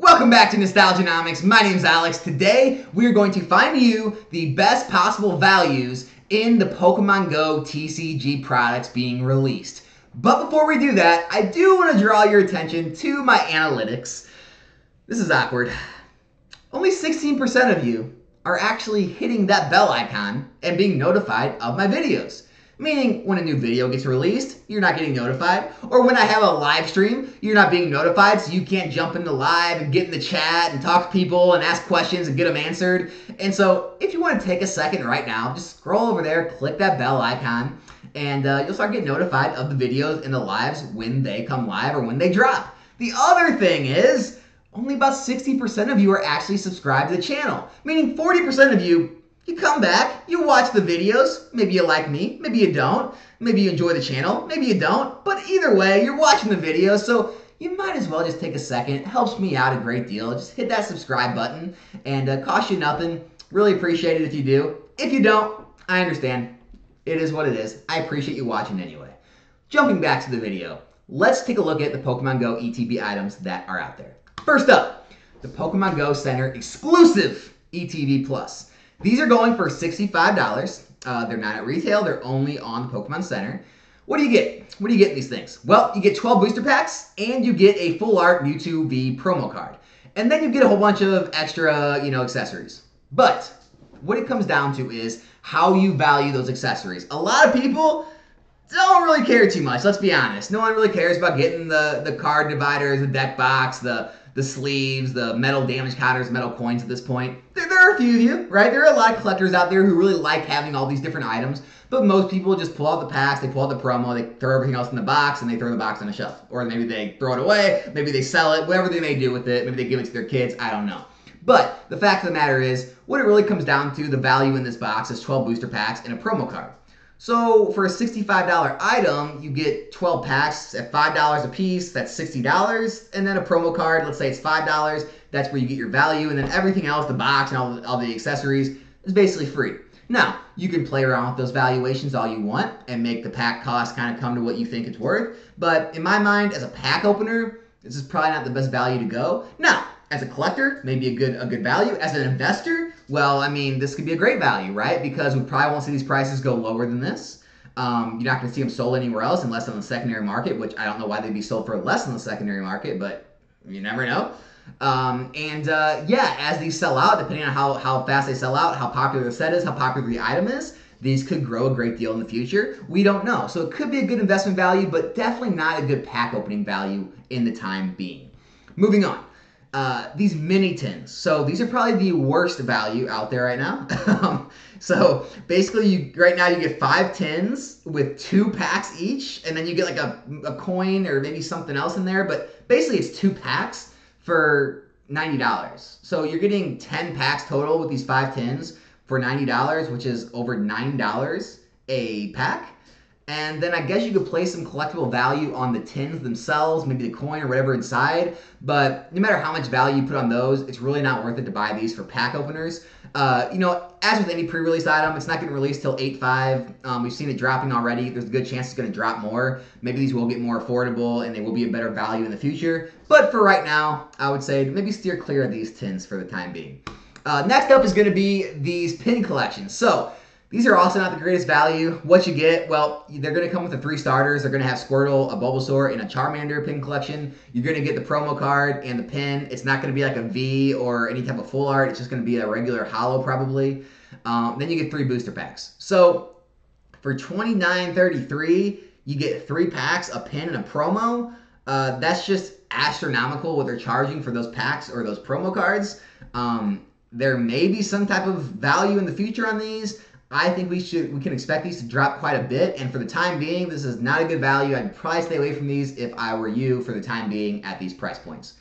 Welcome back to Nostalgianomics. My name's Alex. Today we are going to find you the best possible values in the Pokemon Go TCG products being released. But before we do that, I do want to draw your attention to my analytics. This is awkward. Only 16% of you are actually hitting that bell icon and being notified of my videos. Meaning, when a new video gets released, you're not getting notified. Or when I have a live stream, you're not being notified, so you can't jump into live and get in the chat and talk to people and ask questions and get them answered. And so, if you want to take a second right now, just scroll over there, click that bell icon, and uh, you'll start getting notified of the videos and the lives when they come live or when they drop. The other thing is, only about 60% of you are actually subscribed to the channel, meaning 40% of you you come back, you watch the videos. Maybe you like me, maybe you don't. Maybe you enjoy the channel, maybe you don't. But either way, you're watching the videos, so you might as well just take a second. It helps me out a great deal. Just hit that subscribe button and uh, cost you nothing. Really appreciate it if you do. If you don't, I understand. It is what it is. I appreciate you watching anyway. Jumping back to the video, let's take a look at the Pokemon Go ETB items that are out there. First up, the Pokemon Go Center exclusive ETB Plus. These are going for $65. Uh, they're not at retail, they're only on the Pokemon Center. What do you get? What do you get in these things? Well, you get 12 booster packs and you get a full art Mewtwo V promo card. And then you get a whole bunch of extra, you know, accessories. But what it comes down to is how you value those accessories. A lot of people don't really care too much, let's be honest. No one really cares about getting the, the card dividers, the deck box, the the sleeves, the metal damage counters, metal coins at this point. There, there are a few of you, right? There are a lot of collectors out there who really like having all these different items, but most people just pull out the packs, they pull out the promo, they throw everything else in the box, and they throw the box on a shelf. Or maybe they throw it away, maybe they sell it, whatever they may do with it, maybe they give it to their kids, I don't know. But the fact of the matter is, what it really comes down to, the value in this box is 12 booster packs and a promo card. So for a $65 item, you get 12 packs at $5 a piece, that's $60. And then a promo card, let's say it's $5, that's where you get your value. And then everything else, the box and all, all the accessories, is basically free. Now, you can play around with those valuations all you want and make the pack cost kind of come to what you think it's worth. But in my mind, as a pack opener, this is probably not the best value to go. Now, as a collector, maybe a good a good value. As an investor, well, I mean, this could be a great value, right? Because we probably won't see these prices go lower than this. Um, you're not going to see them sold anywhere else unless on the secondary market, which I don't know why they'd be sold for less than the secondary market, but you never know. Um, and uh, yeah, as these sell out, depending on how, how fast they sell out, how popular the set is, how popular the item is, these could grow a great deal in the future. We don't know. So it could be a good investment value, but definitely not a good pack opening value in the time being. Moving on uh, these mini tins. So these are probably the worst value out there right now. Um, so basically, you right now you get five tins with two packs each, and then you get like a, a coin or maybe something else in there. But basically, it's two packs for ninety dollars. So you're getting ten packs total with these five tins for ninety dollars, which is over nine dollars a pack. And then I guess you could place some collectible value on the tins themselves, maybe the coin or whatever inside. But no matter how much value you put on those, it's really not worth it to buy these for pack openers. Uh, you know, as with any pre-release item, it's not getting released till 8.5. Um, we've seen it dropping already. There's a good chance it's going to drop more. Maybe these will get more affordable and they will be a better value in the future. But for right now, I would say maybe steer clear of these tins for the time being. Uh, next up is going to be these pin collections. So these are also not the greatest value. What you get, well, they're going to come with the three starters. They're going to have Squirtle, a Bulbasaur, and a Charmander pin collection. You're going to get the promo card and the pin. It's not going to be like a V or any type of full art. It's just going to be a regular holo probably. Um, then you get three booster packs. So for $29.33, you get three packs, a pin, and a promo. Uh, that's just astronomical what they're charging for those packs or those promo cards. Um, there may be some type of value in the future on these. I think we should we can expect these to drop quite a bit. And for the time being, this is not a good value. I'd probably stay away from these if I were you for the time being at these price points.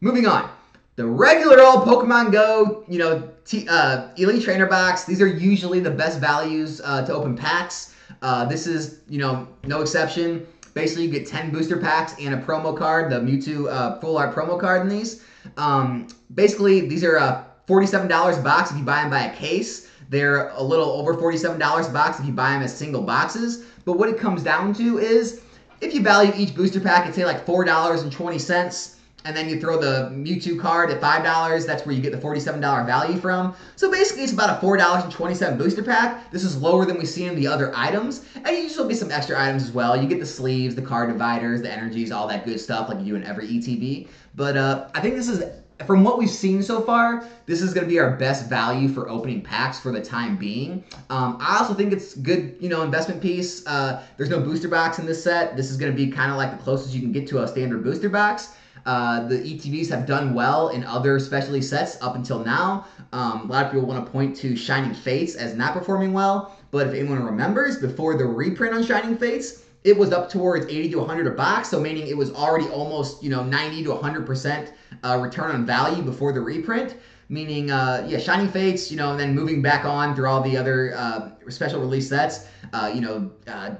Moving on. The regular old Pokemon Go, you know, T, uh, Elite Trainer box. These are usually the best values uh, to open packs. Uh, this is, you know, no exception. Basically, you get 10 booster packs and a promo card, the Mewtwo uh, full art promo card in these. Um, basically, these are uh, $47 a box if you buy them by a case. They're a little over $47 a box if you buy them as single boxes. But what it comes down to is if you value each booster pack at say like $4.20, and then you throw the Mewtwo card at five dollars. That's where you get the forty-seven dollar value from. So basically, it's about a four dollars and twenty-seven booster pack. This is lower than we see in the other items, and you still get some extra items as well. You get the sleeves, the card dividers, the energies, all that good stuff like you do in every ETB. But uh, I think this is from what we've seen so far, this is going to be our best value for opening packs for the time being. Um, I also think it's good, you know, investment piece. Uh, there's no booster box in this set. This is going to be kind of like the closest you can get to a standard booster box. Uh, the ETBs have done well in other specialty sets up until now. Um, a lot of people want to point to Shining Fates as not performing well, but if anyone remembers, before the reprint on Shining Fates, it was up towards 80 to 100 a box, so meaning it was already almost you know 90 to 100 percent uh, return on value before the reprint. Meaning, uh, yeah, Shining Fates, you know, and then moving back on through all the other uh, special release sets, uh, you know, uh,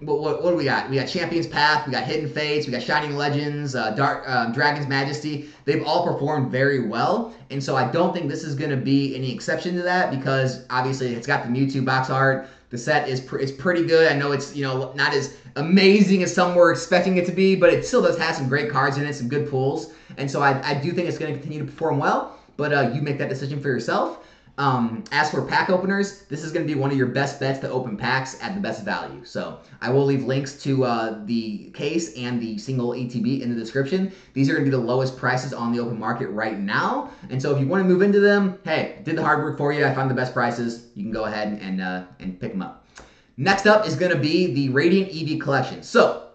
what, what, what, do we got? We got Champions Path, we got Hidden Fates, we got Shining Legends, uh, Dark uh, Dragon's Majesty. They've all performed very well, and so I don't think this is going to be any exception to that because obviously it's got the Mewtwo box art. The set is pr- is pretty good. I know it's you know not as amazing as some were expecting it to be, but it still does have some great cards in it, some good pulls, and so I, I do think it's going to continue to perform well. But uh, you make that decision for yourself. Um, as for pack openers, this is going to be one of your best bets to open packs at the best value. So I will leave links to uh, the case and the single ETB in the description. These are going to be the lowest prices on the open market right now. And so if you want to move into them, hey, did the hard work for you. I found the best prices. You can go ahead and, uh, and pick them up. Next up is going to be the Radiant Eevee collection. So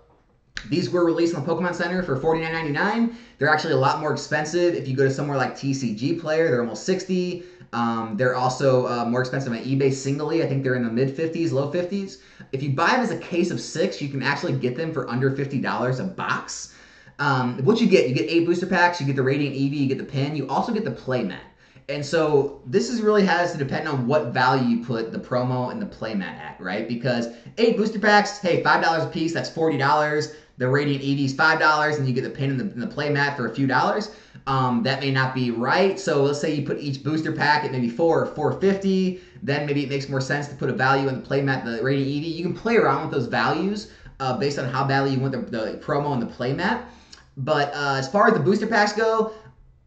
these were released on the Pokemon Center for $49.99. They're actually a lot more expensive if you go to somewhere like TCG Player. They're almost 60 um, they're also uh, more expensive on eBay singly. I think they're in the mid 50s, low 50s. If you buy them as a case of six, you can actually get them for under $50 a box. Um, what you get, you get eight booster packs, you get the Radiant Eevee, you get the pin, you also get the playmat. And so this is really has to depend on what value you put the promo and the playmat at, right? Because eight booster packs, hey, five dollars a piece, that's forty dollars. The Radiant Eevee is five dollars, and you get the pin and the, the playmat for a few dollars. Um, that may not be right. So let's say you put each booster pack at maybe four or 450. Then maybe it makes more sense to put a value in the playmat, the Radiant Eevee. You can play around with those values uh, based on how badly you want the, the promo and the playmat. But uh, as far as the booster packs go,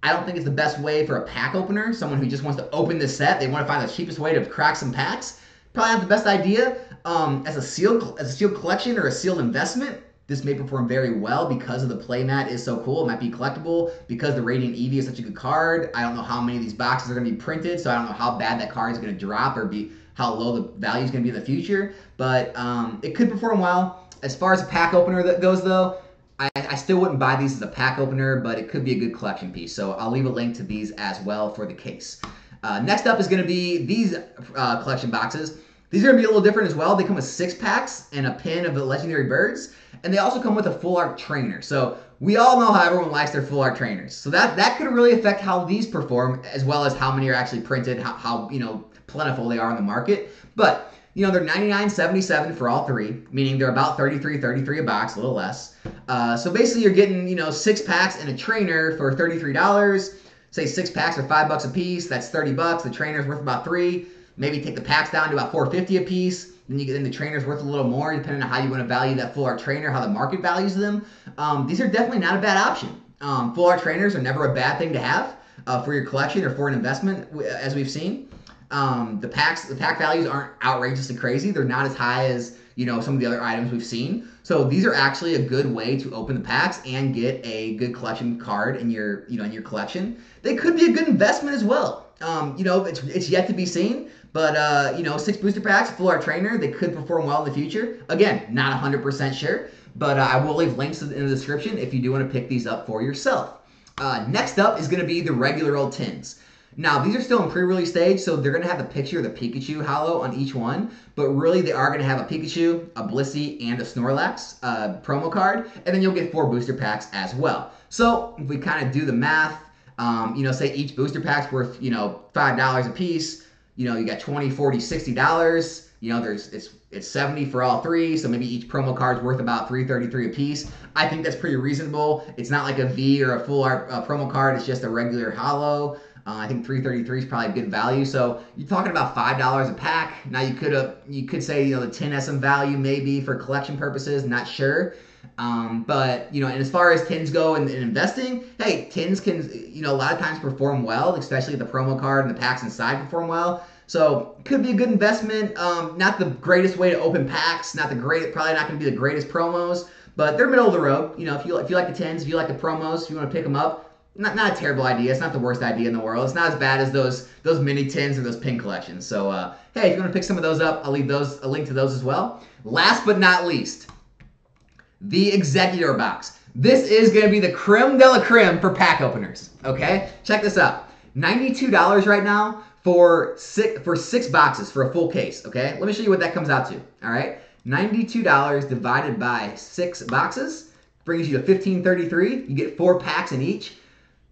I don't think it's the best way for a pack opener. Someone who just wants to open the set, they want to find the cheapest way to crack some packs. Probably not the best idea. Um, as a sealed as a sealed collection or a sealed investment, this may perform very well because of the playmat is so cool. It might be collectible because the Radiant Eevee is such a good card. I don't know how many of these boxes are going to be printed, so I don't know how bad that card is going to drop or be how low the value is going to be in the future. But um, it could perform well. As far as a pack opener that goes, though, I, I, still wouldn't buy these as a pack opener, but it could be a good collection piece. So I'll leave a link to these as well for the case. Uh, next up is going to be these uh, collection boxes. These are to be a little different as well. They come with six packs and a pin of the legendary birds. And they also come with a full art trainer. So we all know how everyone likes their full art trainers. So that that could really affect how these perform, as well as how many are actually printed, how, how you know plentiful they are in the market. But you know they're 99.77 for all three, meaning they're about 33, 33 a box, a little less. Uh, so basically, you're getting you know six packs and a trainer for 33 dollars. Say six packs are five bucks a piece. That's 30 bucks. The trainer's worth about three. Maybe take the packs down to about 450 a piece then you get in the trainer's worth a little more, depending on how you want to value that full art trainer, how the market values them. Um, these are definitely not a bad option. Um, full art trainers are never a bad thing to have uh, for your collection or for an investment, as we've seen. Um, the packs, the pack values aren't outrageously crazy. They're not as high as you know some of the other items we've seen. So these are actually a good way to open the packs and get a good collection card in your you know in your collection. They could be a good investment as well. Um, you know, it's, it's yet to be seen, but uh, you know, six booster packs, full art trainer, they could perform well in the future. Again, not 100% sure, but uh, I will leave links in the description if you do want to pick these up for yourself. Uh, next up is going to be the regular old tins. Now, these are still in pre-release stage, so they're going to have the picture of the Pikachu holo on each one, but really they are going to have a Pikachu, a Blissey, and a Snorlax uh, promo card, and then you'll get four booster packs as well. So if we kind of do the math, um, you know, say each booster pack's worth, you know, $5 a piece, you know, you got 20, 40, 60 dollars. You know, there's it's it's 70 for all three, so maybe each promo card's worth about 333 a piece. I think that's pretty reasonable. It's not like a V or a full art uh, promo card. It's just a regular holo. Uh, I think 333 is probably a good value. So you're talking about five dollars a pack. Now you could have you could say you know the 10 SM value maybe for collection purposes. Not sure. Um, but you know, and as far as tins go and, investing, hey, tins can you know a lot of times perform well, especially the promo card and the packs inside perform well. So could be a good investment. Um, not the greatest way to open packs, not the great, probably not going to be the greatest promos, but they're middle of the road. You know, if you if you like the tins, if you like the promos, if you want to pick them up, not, not a terrible idea. It's not the worst idea in the world. It's not as bad as those those mini tins or those pin collections. So uh, hey, if you want to pick some of those up, I'll leave those a link to those as well. Last but not least, the Exeggutor box. This is going to be the creme de la creme for pack openers. Okay, check this out. $92 right now for six for six boxes for a full case. Okay, let me show you what that comes out to. All right, $92 divided by six boxes brings you to 1533. You get four packs in each.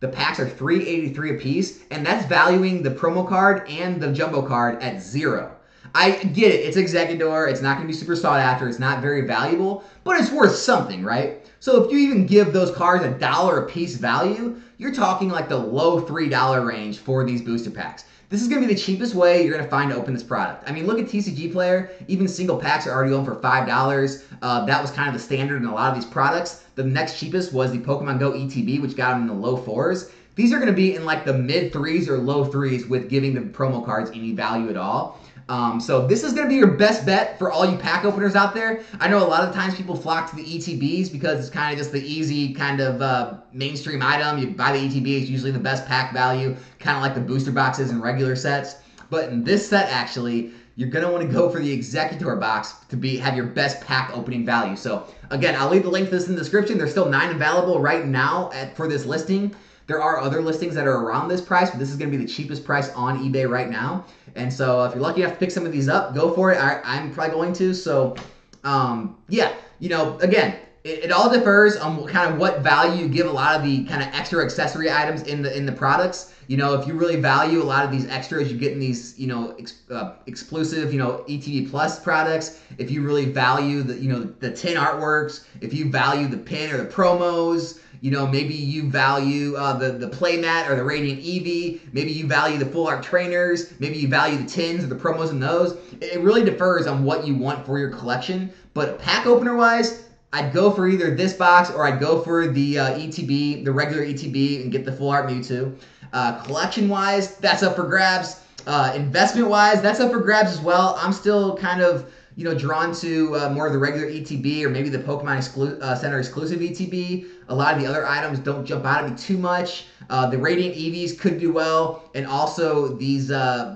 The packs are 383 a piece, and that's valuing the promo card and the jumbo card at zero. I get it. It's Exeggutor. It's not going to be super sought after. It's not very valuable, but it's worth something, right? So if you even give those cards a dollar a piece value, you're talking like the low $3 range for these booster packs. This is going to be the cheapest way you're going to find to open this product. I mean, look at TCG Player. Even single packs are already going for $5. Uh, that was kind of the standard in a lot of these products. The next cheapest was the Pokemon Go ETB, which got them in the low fours. These are going to be in like the mid threes or low threes with giving the promo cards any value at all. Um, so this is going to be your best bet for all you pack openers out there. I know a lot of times people flock to the ETBs because it's kind of just the easy kind of uh, mainstream item. You buy the ETB, it's usually the best pack value, kind of like the booster boxes and regular sets. But in this set, actually, you're gonna want to go for the Exeggutor box to be have your best pack opening value. So again, I'll leave the link to this in the description. There's still nine available right now at, for this listing. There are other listings that are around this price, but this is going to be the cheapest price on eBay right now. And so if you're lucky enough to pick some of these up, go for it. I, am probably going to. So um, yeah, you know, again, it, it, all differs on what kind of what value you give a lot of the kind of extra accessory items in the in the products. You know, if you really value a lot of these extras you get in these, you know, ex, uh, exclusive, you know, ETB Plus products. If you really value the, you know, the tin artworks. If you value the pin or the promos. You know, maybe you value uh, the the playmat or the Radiant Eevee. Maybe you value the full art trainers. Maybe you value the tins or the promos in those. It really differs on what you want for your collection. But pack opener wise, I'd go for either this box or I'd go for the uh, ETB, the regular ETB, and get the full art Mewtwo. Uh, collection wise, that's up for grabs. Uh, investment wise, that's up for grabs as well. I'm still kind of you know drawn to uh, more of the regular ETB or maybe the Pokemon exclu- uh, Center exclusive ETB. A lot of the other items don't jump out at me too much. Uh, the Radiant Eevees could do well, and also these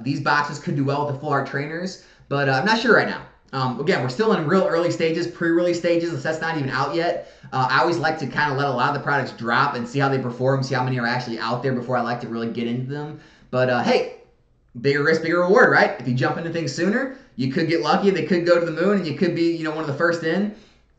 these boxes could do well with the full art trainers. But I'm not sure right now. Um, again, we're still in real early stages, pre-release stages. The set's not even out yet. Uh, I always like to kind of let a lot of the products drop and see how they perform, see how many are actually out there before I like to really get into them. But uh, hey, bigger risk, bigger reward, right? If you jump into things sooner, you could get lucky. They could go to the moon, and you could be, you know, one of the first in.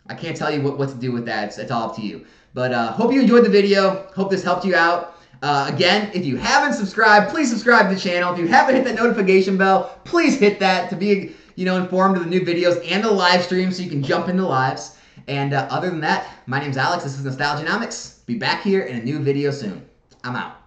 I can't tell you what, what to do with that. It's, it's all up to you. But uh, hope you enjoyed the video. Hope this helped you out. Uh, again, if you haven't subscribed, please subscribe to the channel. If you haven't hit that notification bell, please hit that to be you know, informed of the new videos and the live stream so you can jump into lives. And uh, other than that, my name's Alex. This is Nostalgianomics. Be back here in a new video soon. I'm out.